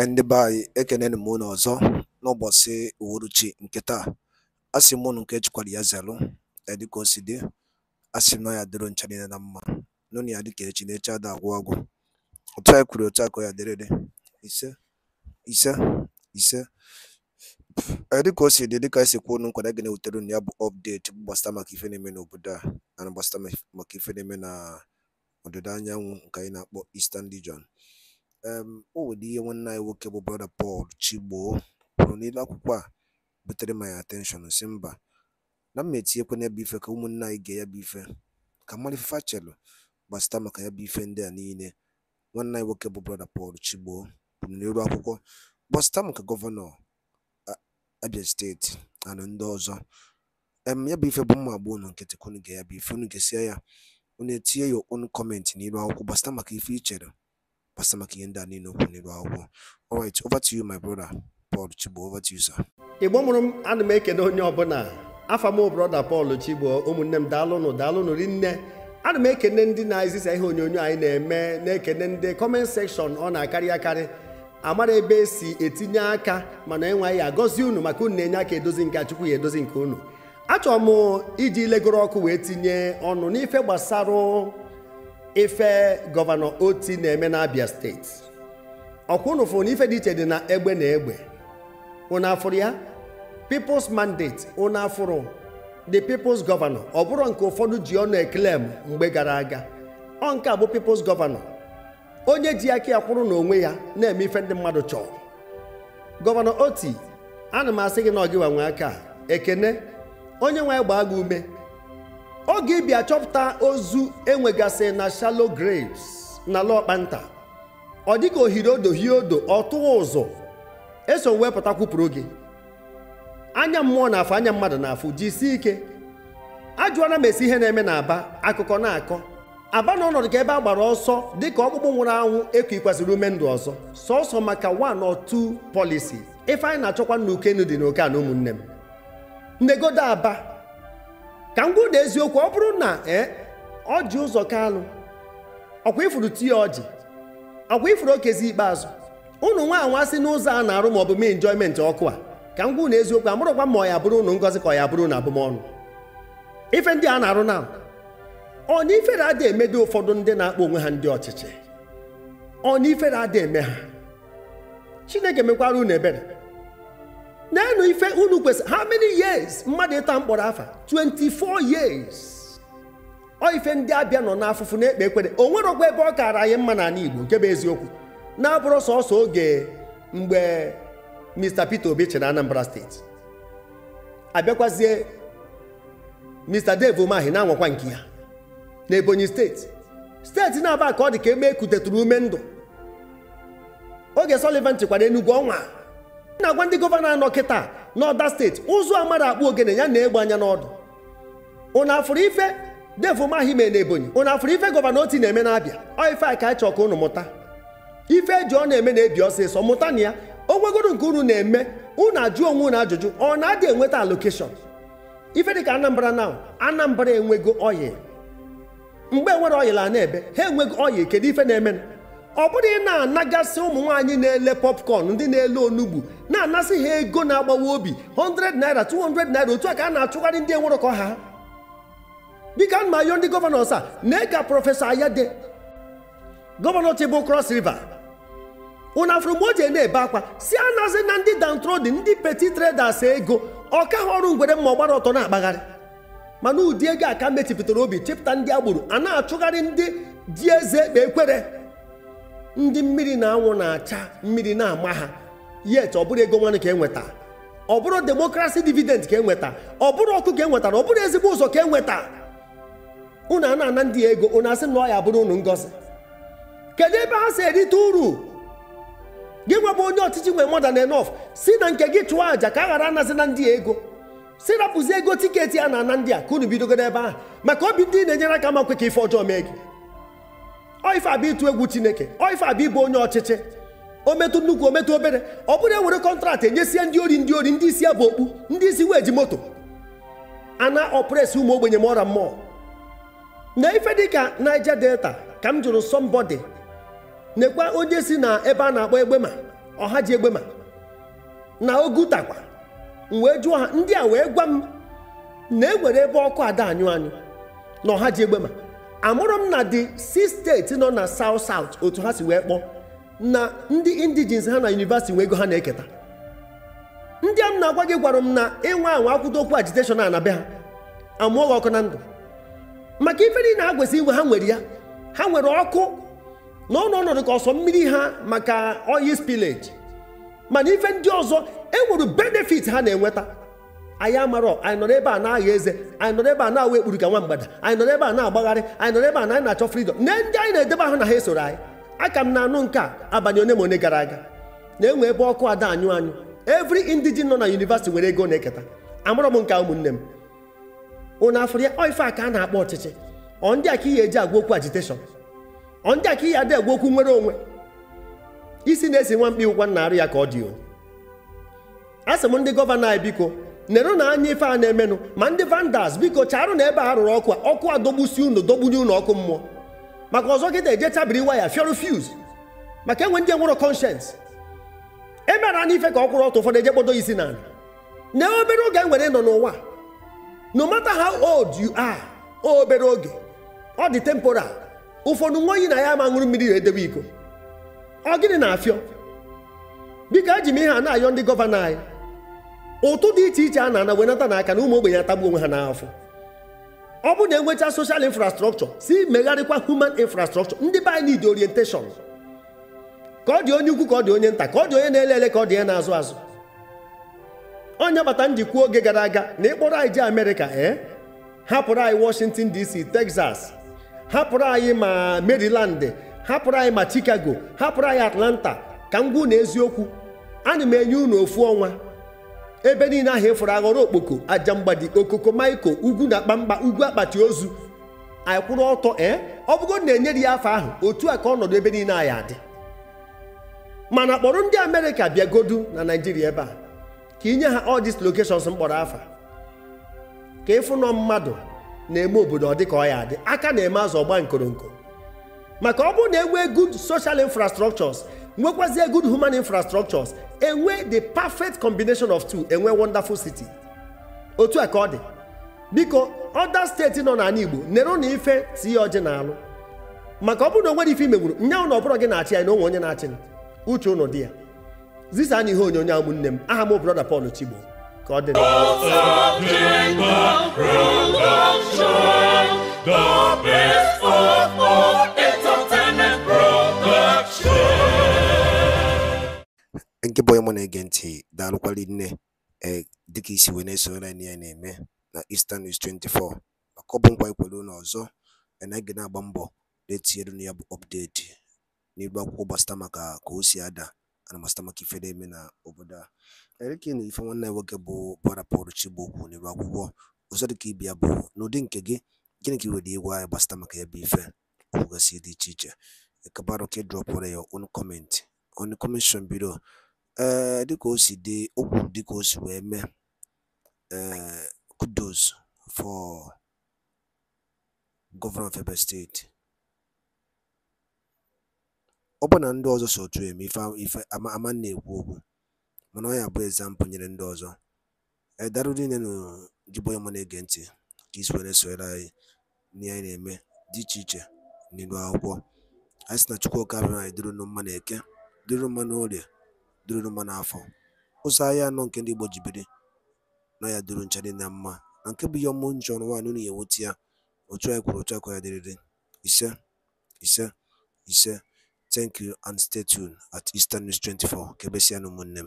ndị be anyị ekeneni m unu ọzọ n'ụbọchị uhuruchi nke taa. Asị m unu nke ejikwara ya zelụ ee dịka o si dị asị m na ya dịrị ncha niile na mma. N'ụnụ ya dịka echi na echi ada agwụ agwụ. Otu anyị kwuru otu a ka ọ ya dịrịrị ise ise ise. Ee dịka o si dị dịka anyị si kwuo unu nkwa na gị na-ewutere ya bụ ọpdeti gbasara maka ife na-eme n'obodo a na gbasara maka ife na-eme na ọdịda anyanwụ nke anyị na-akpọ Eastern Region. Um o nwere ihe nwanne anyị nwoke bụ brother Paul Chigbo kwuru n'ilu akwụkwọ a butere my attention si mba na mma etinyekwa n'ebe ife ka ụmụnne anyị gee ya bụ ife ka mmadụ ife fachelụ gbasata maka ya bụ ife ndị a niile. Nwanne anyị nwoke bụ brother Paul Chigbo kwuru n'ilu akwụkwọ gbasata maka gọvanọ Abia steeti na ndị ọzọ. Em ya bụ ife bụ mma agba unu nkịtị ka unu gee ya bụ ife unu gesie ya unu etinye your own comment n'ilu akwụkwọ gbasata maka ife i chere. Gbasata maka ihe ndị a niile okwu n'ilu akwụkwọ. Alright over to you my brother Paul Chigbo. Over to you sir. Igbo mụrụ m ana m ekene onye ọbụla. Afa m brọda Paul Chigbo ụmụnne m daalụnụ daalụnụ rinne. Ana m ekene ndị na-ezisa ihe onyonyo anyị na-eme na-ekene ndị kọment sekshọn ọ na-akarị akarị. Amara ebe esi etinye aka mana enweghị agọzi unu maka unu na-enye aka edozi nke Chukwu ya edozi nke unu. Achọrọ m iji legoro ọkụ wee tinye ọnụ n'ife gbasara ife gọvanọ oti na-eme n'Abia steeti. Ọkwa fụrụ na ife dị iche dị na egbe na egbe. Unu afụrụ ya? People's mandate unu afụrụ the people's governor. Ọ bụrụ nke ụfọdụ ji ọnụ eklem mgbe gara aga. Ọ nke a bụ people's governor. Onye ji aka ya kwụrụ n'onwe ya na-eme ife ndị mmadụ chọrọ. Gọvanọ oti ana m asị gị na ọgịwa nwe aka ekene. Onye nwe gbaa gị ume. Oge ịbịa chọpụta ozu enwegasị na shallow graves na lọkpanta ọ dịka ohiri odo hie odo ọ tụwa ụzọ. Eso wepụta kwupụrụ gị. Anya mmụọ na-afụ anya mmadụ na-afụ jisie ike. Ajụọla m esi ihe na-eme na aba akụkọ na-akọ. Aba na ọnọdụ ka ebe a gbara ọsọ dịka ọkpụkpụ nwụrụ anwụ ekwikwasịrị ume ndụ ọzọ. Sọsọ maka one or two policy ife anyị na-achọkwa na ukenu dị n'oke na ụmụnne m. Nnegodo aba. Ka m gwuo na eziokwu ọ bụrụ na ee ọji ụzọ kalụ ọkwa ifuru tie ọjị ọkwa ifuru okezi ikpeazụ unu nwa anwa si n'ụzọ a na-arụ maọbụ mee enjoyment ọkụ a ka m gwụ na eziokwu amụrụkwa ma ọ ya bụrụ unu ngọzi ka ọ ya bụrụ na abụmọnụ. Ife ndị a na-arụ na ọ na ifere ada emede ụfọdụ ndị na-akpọ onwe ha ndị ọchịchị? Ọ na ifere ada eme ha? Chineke mekwara unu ebere. Na-enu ife unu kwesịrị how many years mmadụ ịta mkpọrọ afa? 24 years. Ọ ife ndị abịa nọ n'afụfụ na-ekpe ekpere. O nwerọkwa ebe ọ kaara anyị mma n'ala Igbo nke bụ eziokwu. Na-abụrụ sọsọ oge mgbe Mr. Peter Obi chịrị Anambra steeti abịakwazie Mr. Dave Umahi na-anwakwa nke ya na Ebonyi steeti. Steeti na-aba ka ọ dị ka eme ekutetụrụ ume ndụ. Oge Sullivan chịkwara Enugu ọnwa na-agwa ndị gọvanọ anọ kịta n'ọda steeti ụzọ amara akpụ ogene ya na-egbe anya n'ọdụ. Unu afụrụ ife Dave Umahi mee na Ebonyi? Unu afụrụ ife gọvanọ oti na-eme n'Abịa ọ ife a ka a chọọ ka unu mụta. Ife eji ọ na-eme na-ebi ọsịsọ mụta na ya. O nwegoro nke unu na-eme unu ajụ onwe unu ajụjụ ọ na-adị enweta allocation? Ife dịka Anambra na Anambra enwego oyi mgbe enwere oyil a na-ebe ha enwego oyi kedu ife na-eme? Ọ bụrụ ị na-anagasị ụmụ nwaanyị na-ele popcorn ndị na-ele onugbu na-anasị ha ego na-agbawa obi 100 naira 200 naira otu a ka a na-achụgharị ndị enwere ka ha. Biko ana m ayọ ndị gọvanọs a na ka prọfesọ Ayade gọvanọ Chibụ Cross River unu afụrụ na-ebe akwa si anazi na ndị downtrodden ndị peti traders ego ọka ha ọrụ ngwere mma ọgbara ọtọ na-agbagharị mana ụdị ego a ka mechipụtara obi chepụta ndị agboro a na-achụgharị ndị ji eze ekpe ekwere ndị mmiri na anwụ na-acha mmiri na-ama ha. Yet ọ bụrụ ego nwanne ka enweta ọ bụrụ demokrasi dividend ka enweta ọ bụrụ ọkụ ka enwetara ọ bụrụ ezigbo ụzọ ka enweta unu a na-ana ndị ego. Unu asị na ọ ya bụrụ unu ngọzi. Kedu ebe ha si erite uru? Gị nwebụ onye ọchịchị nwe modern enough. Si na nke gị chụọ àjà ka a ghara anazi na ndị ego. Si rapụzi ego tiketi a na-ana ndị a ka unu bidogoro ebe ahụ. Maka obi ndị na-enyere aka makwe ka ife ọjọọ mee gị. Ọ ife abịa ịtụ egwu chineke ọ ife abịa ịbụ onye ọchịchị. O metụ nnukwu o metụ obere. Ọ bụrụ ewere kọntraktị enyesie ndị ori ndị ori ndị isi abụ okpu ndị isi weji moto. Ana ọpres ụmụ ogbenye ma ọra mmụọ. Na ife dịka Niger Delta ka m jụrụ somebody nekwa onye si na ebe a na-akpọ egbe ma ọha ji egbe ma na ogutakwa m wee jụọ ha ndị a wee gwa m na enwere ebe ọkụ ada anyụ anyụ na ọha ji egbe ma amụrụ m na dị si steeti nọ na south south otu ha si wee kpọọ. Na ndị indigens ha na yunivasiti nwe ego ha na-eketa. Ndị a m na-agwa gị gwara m na ịnwe anwa akwụdo okwu agiteshọn na be ha amụọ gị ọkụ na ndụ. Maka ife niile ha kwesịrị inwe ha nwere ya. Ha nwere ọkụ na ọnọdụ ka ọsọ mmiri ha maka oil spillage. Mana ife ndị ọzọ enwere benefit ha na-enweta. Anyị amarọ anyị nọrọ ebe a na-agha eze anyị nọrọ ebe a na-awa ekpuru ka nwa mgbada anyị nọrọ ebe a na-agbagharị anyị nọrọ ebe a na anyị na-achọ freedom. Na ndị anyị na-edebe ahụ na ha esoro anyị. Aka m na-anụ nke a abalị one ma one gara aga. Na-enwe ebe ọkụ ada anyụ anyụ. Every indigene nọ na yunivasiti nwere ego na-eketa. Amarọ m nke ụmụnne m. Ụnụ afụrụ ya ọ ife a ka a na-akpọ ọchịchị. Ọ ndị a ka ihe eji agwa okwu agiteshọn ọ ndị a ka ihe ada agwa okwu nwere onwe. Isi na-esi nwa mkpi ụkwa nna arụ ya ka ọ dị o. A sị m ndị gọvanọ anyị biko nerụ na anya ife a na-emenụ ma ndị vandals biko charụ na ebe a rụrụ ọkụ ọkụ a dọgbusi unu dọgbunye unu ọkụ mmụọ. Maka ọzọ kịta eje chabiri waya fiọrụ fuse. Maka enwe ndị enwero conscience. Emere anya ife ka ọ kwụrụ ọtụ ụfọdụ eje kpodo isi n'ala. Na obere oge nwere nọ n'ụwa. No matter how old you are obere oge ọ dị temporal. Ụfọdụ nwa oyi na ya ama ṅụrụ mmiri edebe iko. Ọ gịnị na-afịọ? Biko eji m ihe a na-ayọ ndị gọvanọ anyị. Ụtụ dị iche iche a na-ana wenata n'aka na ụmụ ogbenye atagbu onwe ha n'afọ. Ọ bụ na enwecha social infrastructure si megharịkwa human infrastructure ndị be anyị need orientation. Ka ọ dị onye ukwu ka ọ dị onye nta ka ọ dị onye na-ele ele ka ọ dị onye na-azụ azụ. Onye bata njikwa oge gara aga na ịkpọrọ anyị jee amerịka ee hapụrụ anyị washington dc texas. Hapụrụ anyị ma maryland. Hapụrụ anyị ma chicago. Hapụrụ anyị atlanta. Ka m gwụ na eziokwu ana m enye unu ofu ọnwa. Ebe niile ahụ ịfụrụ aghọrọ okpoko aja mgbadi okoko maiko ugwu na kpamkpa ugwu akpati ozu. Anyị kwụrụ ọtọ ee ọ bụgo na-enyere ya afọ ahụ otu a ka ọnọdụ ebe niile anyị adị. Mana kpọrọ ndị amerịka bịagodu na naijiria ebe a ka inye ha all these locations mkpọrọ afa. Ka ịfụ nọ mmadụ na-eme obodo ọ dị ka ọ ya adị aka na-eme azụ ọgba nkoronko maka ọ bụrụ na enwee good social infrastructures nwekwazie good human infrastructures enwe the perfect combination of two enwe wonderful city. Otu a ka ọ dị. Biko ọda steeti nọ n'ala igbo nero na ife tinye ọjị na-alụ maka ọ bụrụ na o ife imegburu nya ụlọ ọ bụrụ gị na-achị anyị na onwe onye na-achị uche ụnụ dị ya. Zisa na ihe onyonyo ahụ ụmụnne m. Aha m brọda Paul Chigbo. Ka ọ dị. Nke bụ onye mụ na-ege ntị daalụkwali nne ee dịka isi wee na-esoro anyị ya na-eme na Eastern News 24 maka ọ bụ nkwa ikwere ụlọ ọzọ na anyị ga na-agba mbọ na-etinyere ya bụ ọpdeti n'ilu akwụkwọ gbasịta maka ka o si ada ana gbasịta maka ife na-eme na obodo a. Erike na ife nwanne ya nwoke bụ Brother Paul Chigbo okwu n'ilu akwụkwọ ọzọ dịka ibe ya bụ n'ụdị nke gị gịnị ka i nwere ịgwa anyị gbasịta maka ya bụ ife okwugasị dị iche iche? Ekabaro ka drọpụrụ ya on comment on the comment section ee dịka o si dị o kwuru dịka o si wee mee ee kudos for gọvanọ of Ebonyi steeti ọ bụ na ndị ọzọ so otu eme ama na-ekwu okwu mana ọ ya bụ ezampụ nyere ndị ọzọ. Edarụ niile na gịbụ onye ma na-ege ntị ka isi wee na-esonyere anyị n'ihe anyị na-eme dị iche iche n'ilu akwụkwọ. Anyị sị na Chukwuka abịara anyị dịrị unu mma n'eke dịrị unu mma n'orie. Dịrị unu mma n'afọ. Ụzọ ahịa anọ nke ndị Igbo jibiri na ya dịrị ncha dị na mma na nke bụ ihe ọmụ njọ nwaanyị unu ya enweta ya. Otu anyị kwuru otu akwa ya dịrịrị. Ise ise ise. Thank you and stay tuned at Eastern News 24 ka ebesịa na ụmụnne m.